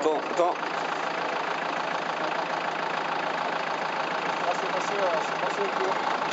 Attends, attends. Ah, c'est passé, euh, c'est passé au cours.